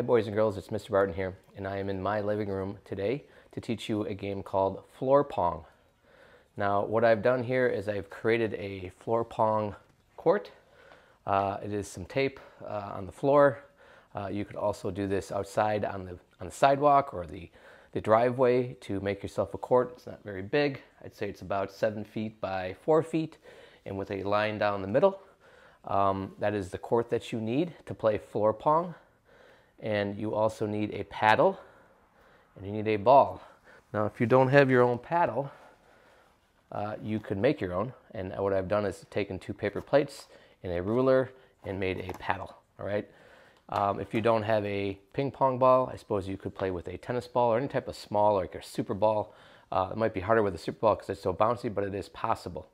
Hi boys and girls, it's Mr. Barton here, and I am in my living room today to teach you a game called Floor Pong. Now what I've done here is I've created a floor pong court. Uh, it is some tape uh, on the floor. Uh, you could also do this outside on the, on the sidewalk or the, the driveway to make yourself a court. It's not very big. I'd say it's about seven feet by four feet and with a line down the middle. Um, that is the court that you need to play floor pong. And you also need a paddle and you need a ball. Now, if you don't have your own paddle, uh, you could make your own. And what I've done is taken two paper plates and a ruler and made a paddle, all right? Um, if you don't have a ping pong ball, I suppose you could play with a tennis ball or any type of small, like a super ball. Uh, it might be harder with a super ball because it's so bouncy, but it is possible.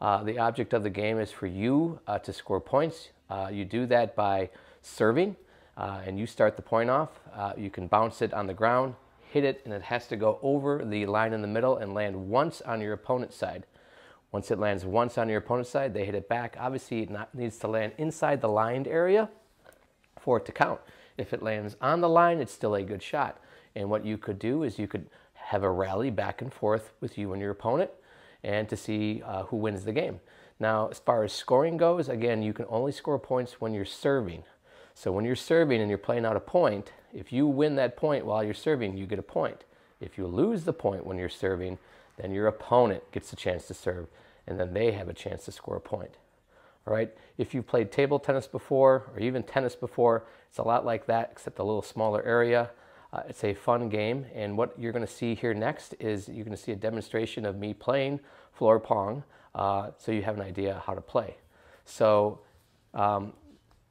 Uh, the object of the game is for you uh, to score points. Uh, you do that by serving, uh, and you start the point off. Uh, you can bounce it on the ground, hit it, and it has to go over the line in the middle and land once on your opponent's side. Once it lands once on your opponent's side, they hit it back. Obviously, it not, needs to land inside the lined area for it to count. If it lands on the line, it's still a good shot. And what you could do is you could have a rally back and forth with you and your opponent and to see uh, who wins the game. Now, as far as scoring goes, again, you can only score points when you're serving. So when you're serving and you're playing out a point, if you win that point while you're serving, you get a point. If you lose the point when you're serving, then your opponent gets a chance to serve, and then they have a chance to score a point. All right, if you've played table tennis before or even tennis before, it's a lot like that, except a little smaller area. Uh, it's a fun game, and what you're going to see here next is you're going to see a demonstration of me playing floor pong, uh, so you have an idea how to play. So um,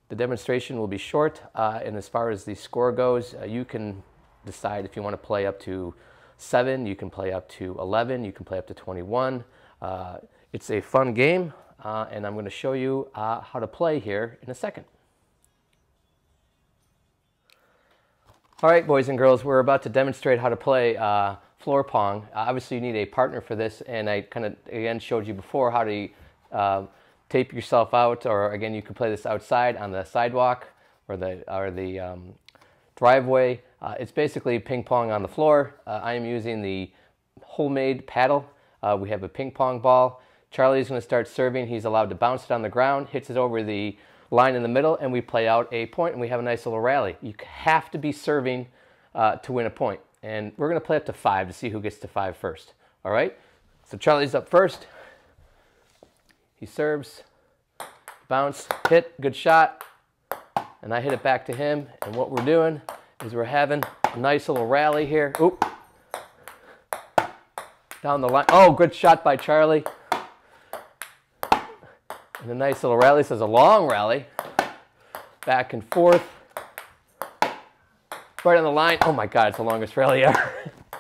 the demonstration will be short, uh, and as far as the score goes, uh, you can decide if you want to play up to 7, you can play up to 11, you can play up to 21. Uh, it's a fun game, uh, and I'm going to show you how to play here in a second. All right, boys and girls, we're about to demonstrate how to play uh, floor pong. Uh, obviously, you need a partner for this, and I kind of, again, showed you before how to uh, tape yourself out, or again, you can play this outside on the sidewalk or the, or the um, driveway. Uh, it's basically ping pong on the floor. Uh, I am using the homemade paddle. Uh, we have a ping pong ball. Charlie's going to start serving. He's allowed to bounce it on the ground, hits it over the line in the middle, and we play out a point, and we have a nice little rally. You have to be serving uh, to win a point. And we're going to play up to five to see who gets to five first. All right? So Charlie's up first. He serves, bounce, hit, good shot. And I hit it back to him. And what we're doing is we're having a nice little rally here. Oop. Down the line. Oh, good shot by Charlie. And a nice little rally. This is a long rally. Back and forth. Right on the line. Oh my God, it's the longest rally ever.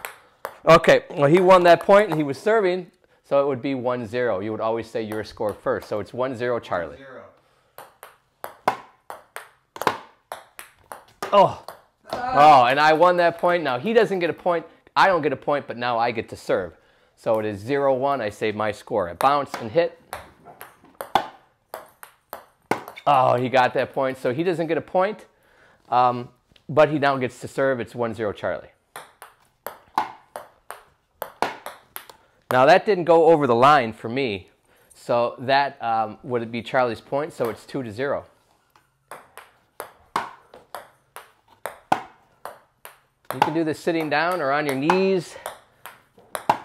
okay, well, he won that point and he was serving, so it would be 1 0. You would always say your score first. So it's 1 0 Charlie. Zero. Oh. Oh, and I won that point. Now he doesn't get a point. I don't get a point, but now I get to serve. So it is 0 1. I save my score. I bounce and hit. Oh, he got that point. So he doesn't get a point, um, but he now gets to serve. It's 1-0 Charlie. Now that didn't go over the line for me. So that um, would be Charlie's point. So it's 2 to 0. You can do this sitting down or on your knees.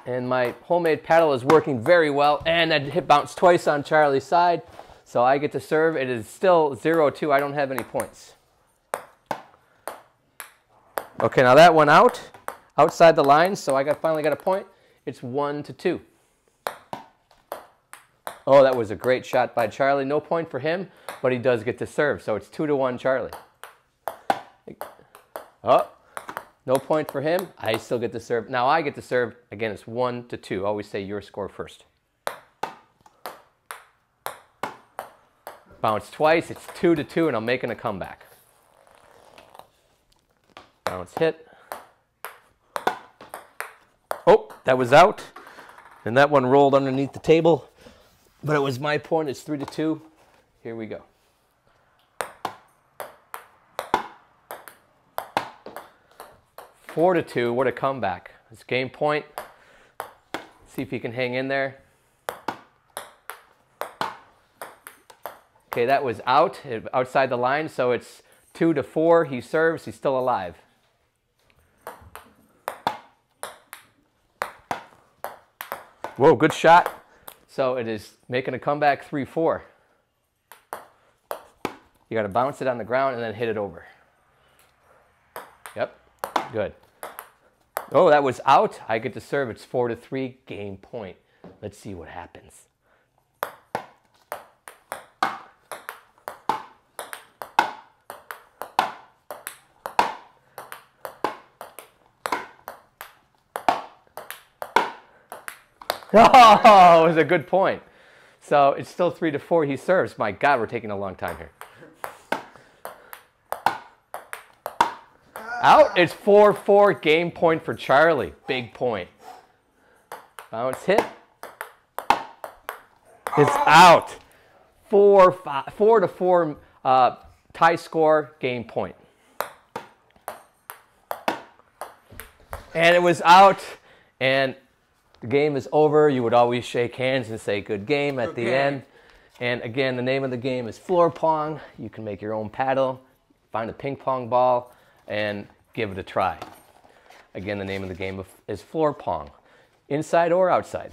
And my homemade paddle is working very well. And I hit bounce twice on Charlie's side. So I get to serve. It is still 0-2. I don't have any points. Okay, now that went out, outside the line, so I got finally got a point. It's 1 to 2. Oh, that was a great shot by Charlie. No point for him, but he does get to serve. So it's 2 to 1 Charlie. Oh, no point for him. I still get to serve. Now I get to serve. Again, it's 1 to 2. Always say your score first. Bounce twice, it's two to two, and I'm making a comeback. Bounce hit. Oh, that was out. And that one rolled underneath the table. But it was my point. It's three to two. Here we go. Four to two, what a comeback. It's game point. See if he can hang in there. Okay, that was out, outside the line, so it's two to four. He serves, he's still alive. Whoa, good shot. So it is making a comeback 3-4. You got to bounce it on the ground and then hit it over. Yep, good. Oh, that was out. I get to serve. It's 4 to 3, game point. Let's see what happens. Oh, it was a good point. So it's still three to four. He serves. My God, we're taking a long time here. Out. It's 4-4 game point for Charlie. Big point. Bounce hit. It's out. Four, four to four uh, tie score game point. And it was out. And the game is over, you would always shake hands and say good game at the end. And again, the name of the game is floor pong. You can make your own paddle, find a ping pong ball, and give it a try. Again, the name of the game is floor pong, inside or outside.